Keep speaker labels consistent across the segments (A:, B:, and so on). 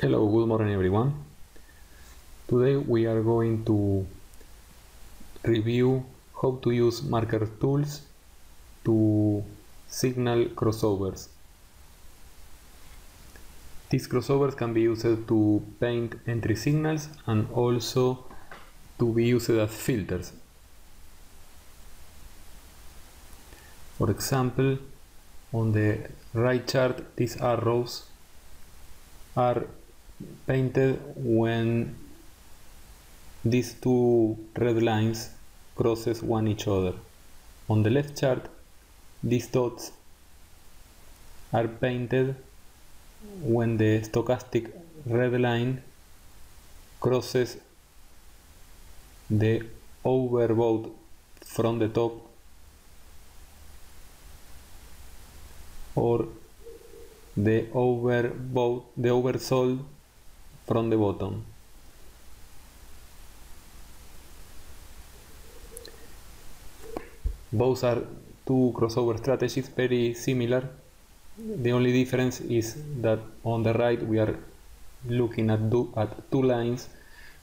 A: Hello, good morning everyone. Today we are going to review how to use marker tools to signal crossovers. These crossovers can be used to paint entry signals and also to be used as filters. For example, on the right chart, these arrows are painted when these two red lines crosses one each other. On the left chart, these dots are painted when the stochastic red line crosses the overbought from the top or the overbought the oversold from the bottom. Both are two crossover strategies very similar. The only difference is that on the right we are looking at, do, at two lines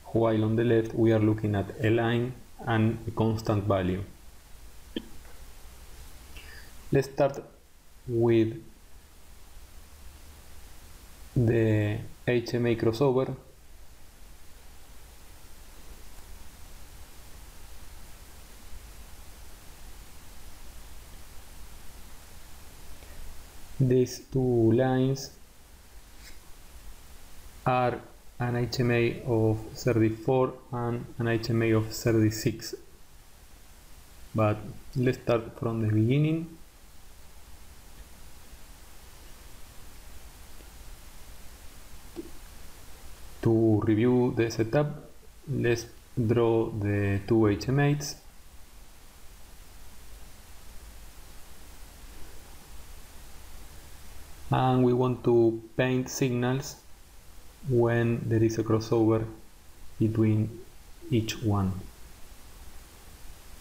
A: while on the left we are looking at a line and a constant value. Let's start with the HMA crossover. These two lines are an HMA of 34 and an HMA of 36 but let's start from the beginning To review the setup, let's draw the two HMAs. And we want to paint signals when there is a crossover between each one.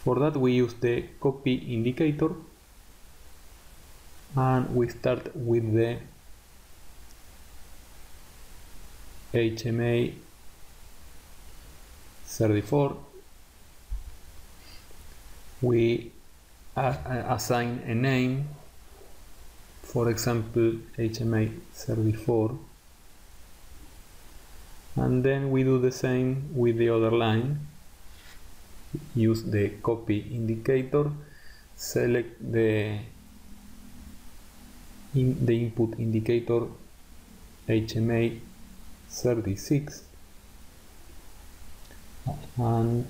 A: For that we use the copy indicator and we start with the HMA 34 we assign a name for example HMA 34 and then we do the same with the other line. Use the copy indicator select the in the input indicator HMA 36 and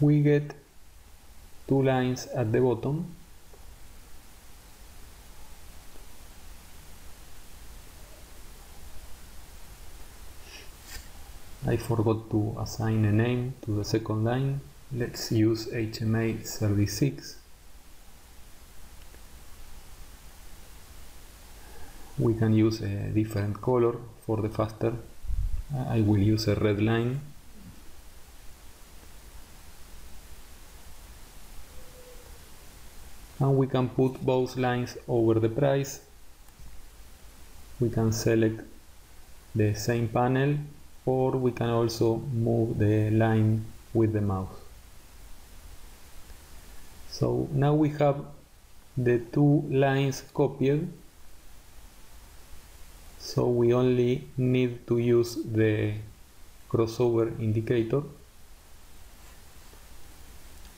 A: we get two lines at the bottom. I forgot to assign a name to the second line. Let's use HMA 36 we can use a different color for the faster. I will use a red line. And we can put both lines over the price. We can select the same panel or we can also move the line with the mouse. So now we have the two lines copied so we only need to use the crossover indicator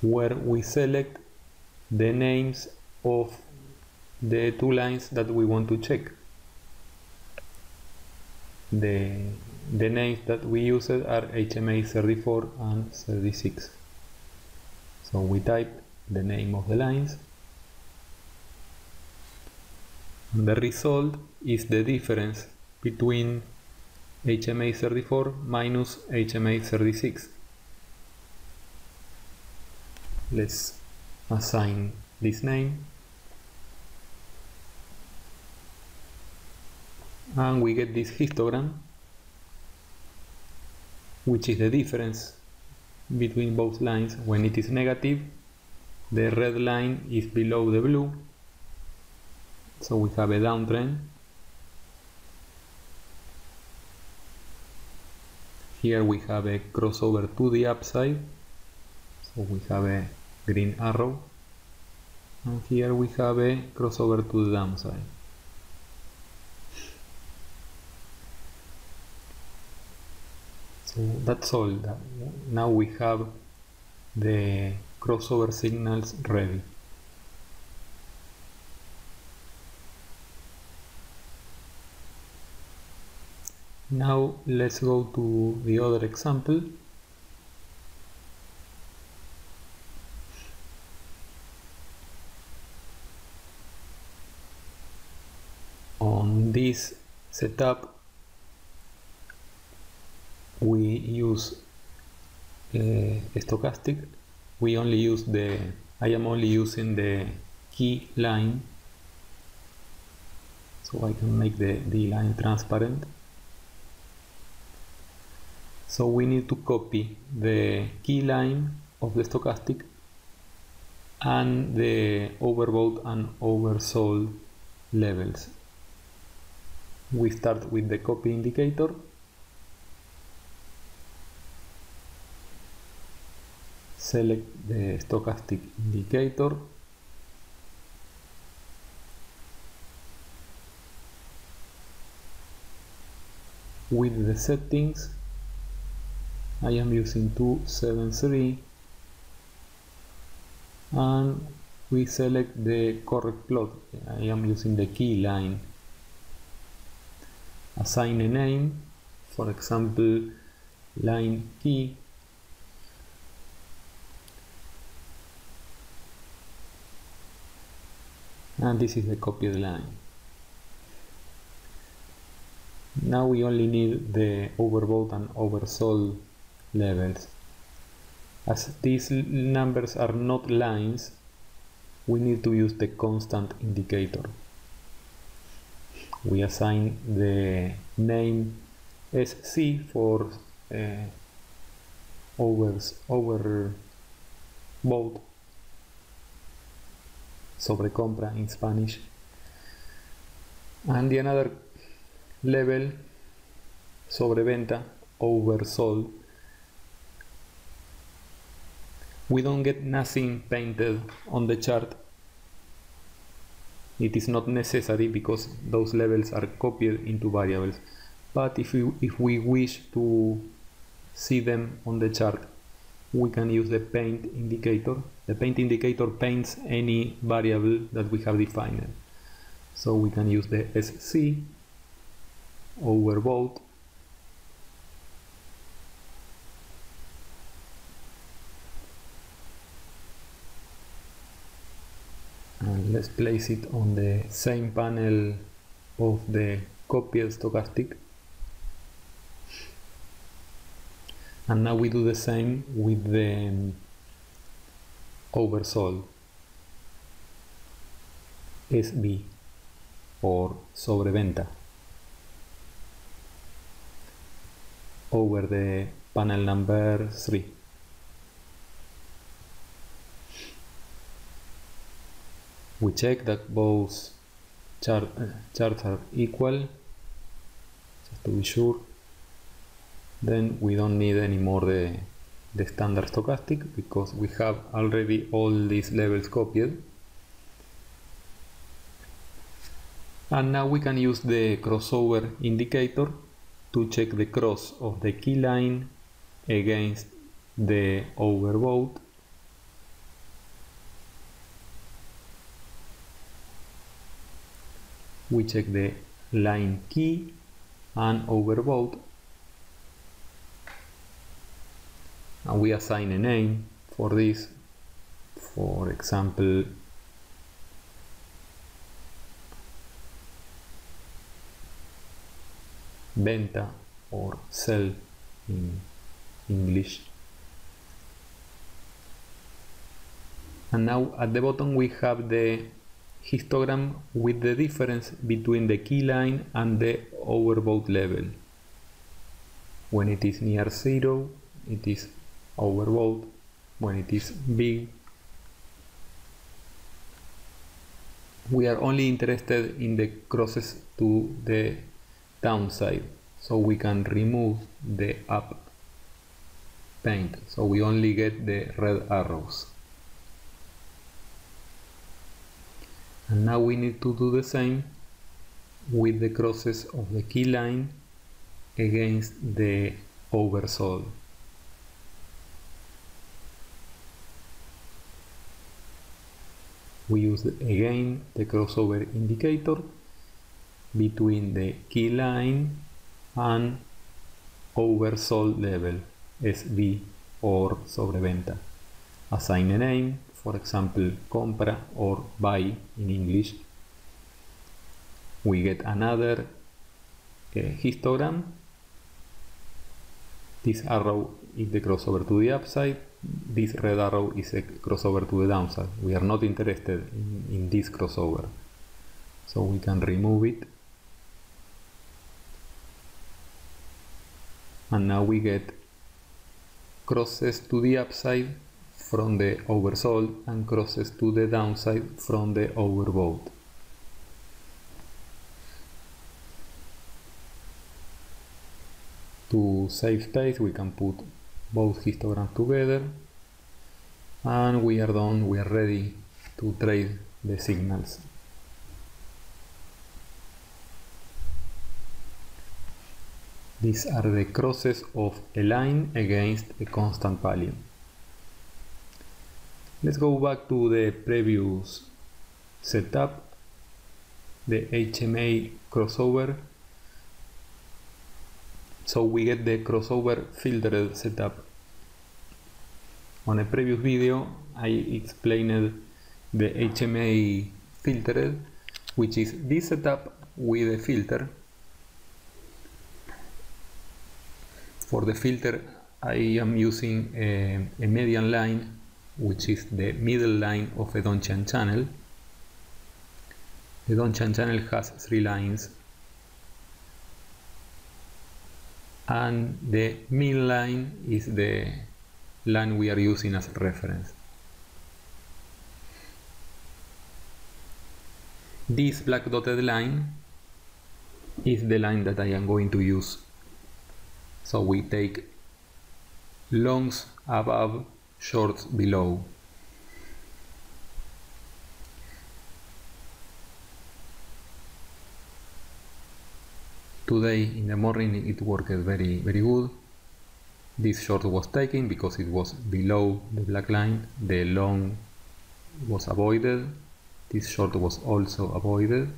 A: where we select the names of the two lines that we want to check. The the names that we used are HMA 34 and 36 so we type the name of the lines the result is the difference between HMA 34 minus HMA 36. Let's assign this name. And we get this histogram which is the difference between both lines. When it is negative the red line is below the blue so we have a downtrend. Here we have a crossover to the upside. So we have a green arrow. And here we have a crossover to the downside. So that's all. Now we have the crossover signals ready. Now let's go to the other example. On this setup we use uh, stochastic. We only use the I am only using the key line. So I can make the, the line transparent so we need to copy the key line of the stochastic and the overbought and oversold levels. We start with the copy indicator select the stochastic indicator with the settings I am using 273 and we select the correct plot. I am using the key line. Assign a name for example line key. And this is the copied line. Now we only need the overbought and oversold levels. As these numbers are not lines, we need to use the constant indicator. We assign the name SC for uh, overs, over vote sobrecompra in Spanish and the another level sobreventa oversold we don't get nothing painted on the chart. It is not necessary because those levels are copied into variables. But if we, if we wish to see them on the chart we can use the paint indicator. The paint indicator paints any variable that we have defined. So we can use the SC and let's place it on the same panel of the copied stochastic. And now we do the same with the um, oversold. SB or sobreventa. Over the panel number 3 we check that both chart, uh, charts are equal just to be sure then we don't need anymore the, the standard stochastic because we have already all these levels copied. And now we can use the crossover indicator to check the cross of the key line against the overbought we check the line key and overbought and we assign a name for this. For example venta or sell in English. And now at the bottom we have the histogram with the difference between the key line and the overbought level. When it is near zero, it is overbought. When it is big, we are only interested in the crosses to the downside. So we can remove the up paint, so we only get the red arrows. And now we need to do the same with the crosses of the key line against the oversold. We use again the crossover indicator between the key line and oversold level SV or sobreventa. Assign a name, for example, compra or buy in English. We get another uh, histogram. This arrow is the crossover to the upside. This red arrow is a crossover to the downside. We are not interested in, in this crossover. So we can remove it and now we get crosses to the upside from the oversold and crosses to the downside from the overbought. To save space we can put both histograms together and we are done, we are ready to trade the signals. These are the crosses of a line against a constant value. Let's go back to the previous setup, the HMA crossover. So we get the crossover filtered setup. On a previous video I explained the HMA filtered, which is this setup with a filter For the filter I am using a, a median line which is the middle line of a Donchian channel. The Donchian channel has three lines and the mean line is the line we are using as reference. This black dotted line is the line that I am going to use so we take longs above, shorts below. Today in the morning it worked very very good. This short was taken because it was below the black line. The long was avoided. This short was also avoided.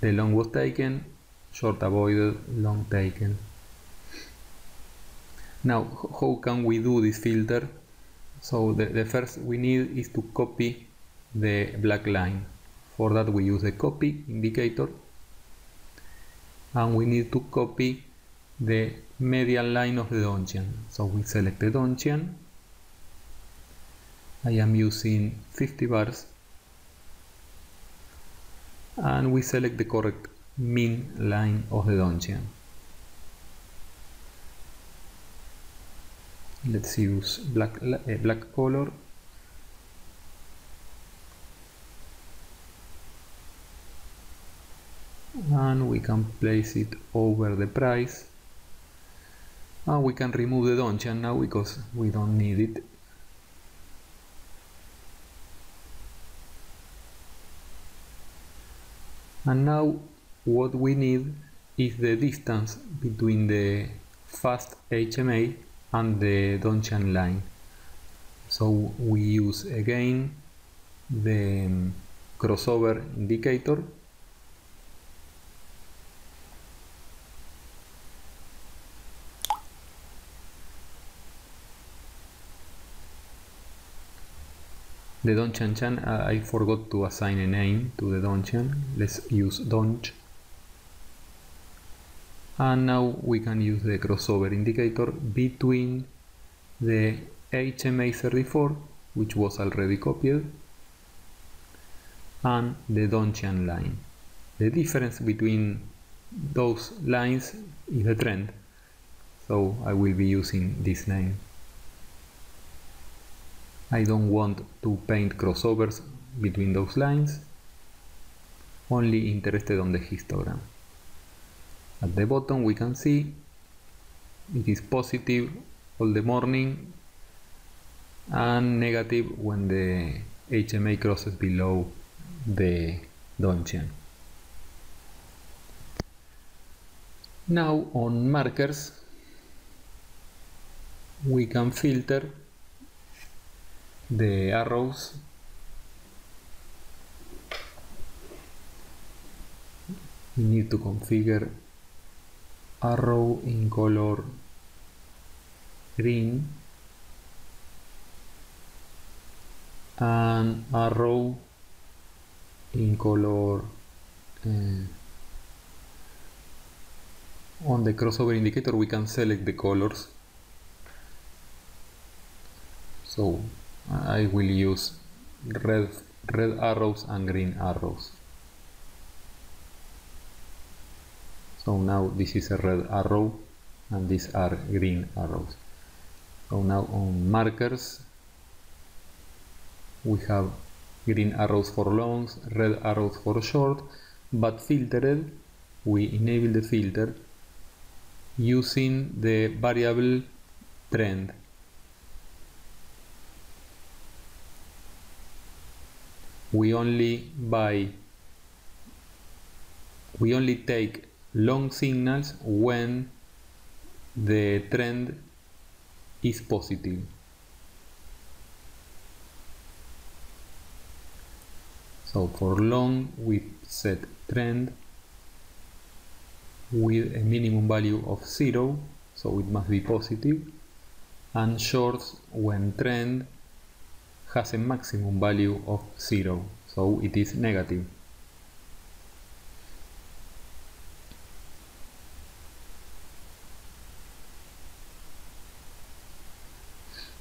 A: The long was taken, short avoided, long taken. Now, how can we do this filter? So the, the first we need is to copy the black line. For that we use the copy indicator and we need to copy the median line of the Donchian. So we select the Donchian. I am using 50 bars and we select the correct mean line of the Donchian. Let's use black uh, black color. And we can place it over the price. And we can remove the Donchian now because we don't need it. And now what we need is the distance between the fast HMA and the Donchian line. So we use again the um, crossover indicator The Donchian Chan, uh, I forgot to assign a name to the Donchian. Let's use Donch and now we can use the crossover indicator between the HMA34 which was already copied and the Donchian line. The difference between those lines is the trend so I will be using this name. I don't want to paint crossovers between those lines only interested on the histogram. At the bottom we can see it is positive all the morning and negative when the HMA crosses below the Donchian. Now on markers we can filter the arrows we need to configure arrow in color green and arrow in color uh, on the crossover indicator we can select the colors. So I will use red red arrows and green arrows so now this is a red arrow and these are green arrows so now on markers we have green arrows for longs, red arrows for short, but filtered, we enable the filter using the variable trend. We only buy, we only take long signals when the trend is positive. So for long we set trend with a minimum value of 0, so it must be positive, and shorts when trend has a maximum value of 0, so it is negative.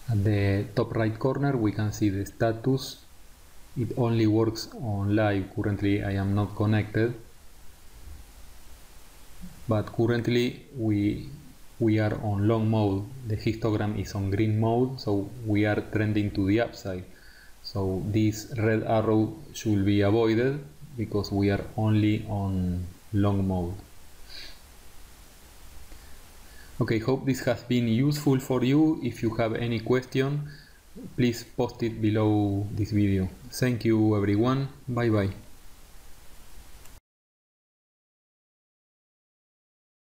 A: At the top right corner we can see the status. It only works on live. Currently I am not connected. But currently we we are on long mode. The histogram is on green mode so we are trending to the upside. So this red arrow should be avoided because we are only on long mode. Okay hope this has been useful for you. If you have any question please post it below this video. Thank you everyone. Bye bye.